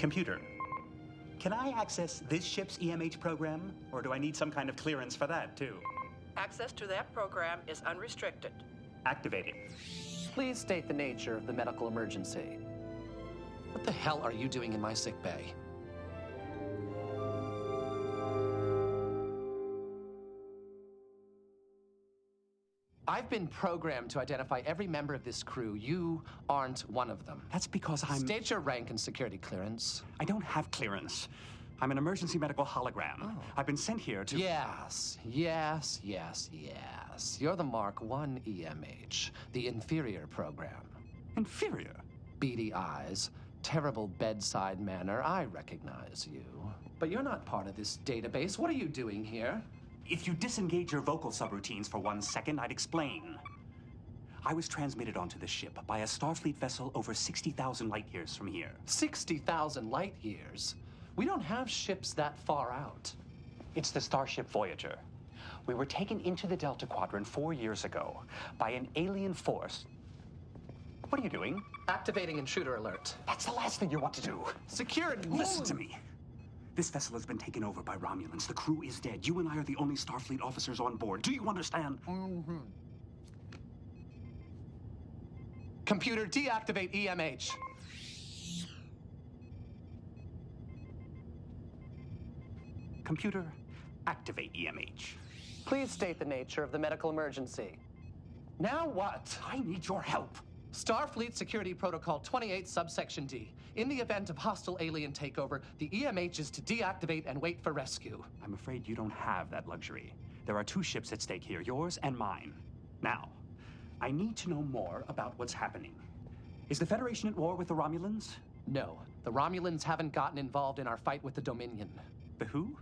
Computer, can I access this ship's EMH program, or do I need some kind of clearance for that, too? Access to that program is unrestricted. Activating. Please state the nature of the medical emergency. What the hell are you doing in my sick bay? I've been programmed to identify every member of this crew. You aren't one of them. That's because I'm. State your rank and security clearance. I don't have clearance. I'm an emergency medical hologram. Oh. I've been sent here to. Yes, yes, yes, yes. You're the Mark 1 EMH, the inferior program. Inferior? Beady eyes, terrible bedside manner. I recognize you. But you're not part of this database. What are you doing here? If you disengage your vocal subroutines for one second, I'd explain. I was transmitted onto the ship by a Starfleet vessel over 60,000 light years from here. 60,000 light years? We don't have ships that far out. It's the Starship Voyager. We were taken into the Delta Quadrant four years ago by an alien force. What are you doing? Activating intruder alert. That's the last thing you want to do. Security. Listen to me. This vessel has been taken over by Romulans. The crew is dead. You and I are the only Starfleet officers on board. Do you understand? Mm-hmm. Computer, deactivate EMH. Computer, activate EMH. Please state the nature of the medical emergency. Now what? I need your help. Starfleet Security Protocol 28, subsection D. In the event of hostile alien takeover, the EMH is to deactivate and wait for rescue. I'm afraid you don't have that luxury. There are two ships at stake here, yours and mine. Now, I need to know more about what's happening. Is the Federation at war with the Romulans? No, the Romulans haven't gotten involved in our fight with the Dominion. The who?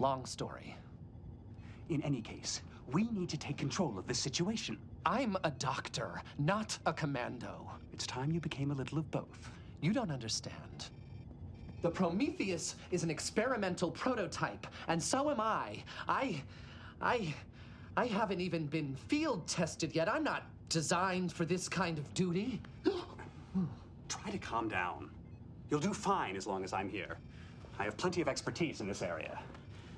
Long story. In any case, we need to take control of this situation. I'm a doctor, not a commando. It's time you became a little of both. You don't understand. The Prometheus is an experimental prototype, and so am I. I. I. I haven't even been field tested yet. I'm not designed for this kind of duty. Try to calm down. You'll do fine as long as I'm here. I have plenty of expertise in this area.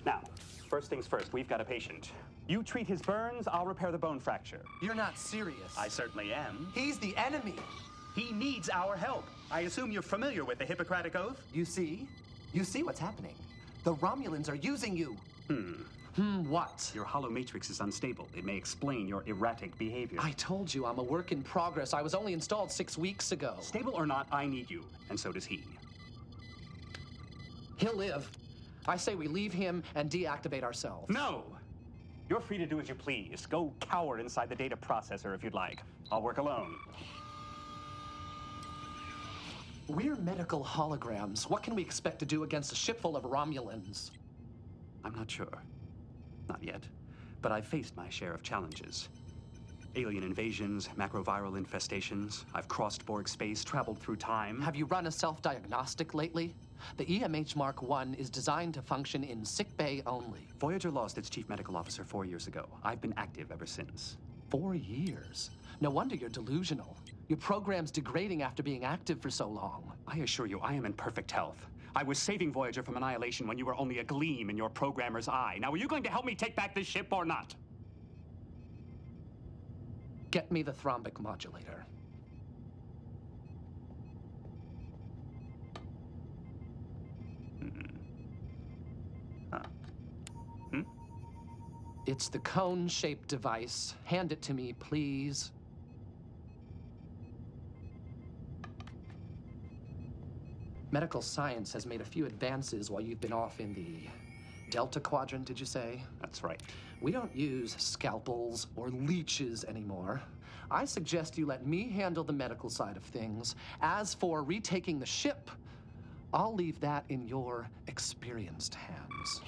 Now, first things first, we've got a patient. You treat his burns, I'll repair the bone fracture. You're not serious. I certainly am. He's the enemy. He needs our help. I assume you're familiar with the Hippocratic Oath? You see? You see what's happening. The Romulans are using you. Hmm. Hmm, what? Your holomatrix is unstable. It may explain your erratic behavior. I told you I'm a work in progress. I was only installed six weeks ago. Stable or not, I need you, and so does he. He'll live. I say we leave him and deactivate ourselves. No! You're free to do as you please. Go cower inside the data processor if you'd like. I'll work alone. We're medical holograms. What can we expect to do against a ship full of Romulans? I'm not sure. Not yet. But I've faced my share of challenges. Alien invasions, macroviral infestations. I've crossed Borg space, traveled through time. Have you run a self diagnostic lately? The EMH Mark I is designed to function in sick bay only. Voyager lost its chief medical officer four years ago. I've been active ever since. Four years? No wonder you're delusional. Your program's degrading after being active for so long. I assure you, I am in perfect health. I was saving Voyager from annihilation when you were only a gleam in your programmer's eye. Now, are you going to help me take back this ship or not? Get me the thrombic modulator. Hmm? It's the cone shaped device. Hand it to me, please. Medical science has made a few advances while you've been off in the Delta Quadrant, did you say? That's right. We don't use scalpels or leeches anymore. I suggest you let me handle the medical side of things. As for retaking the ship, I'll leave that in your experienced hands.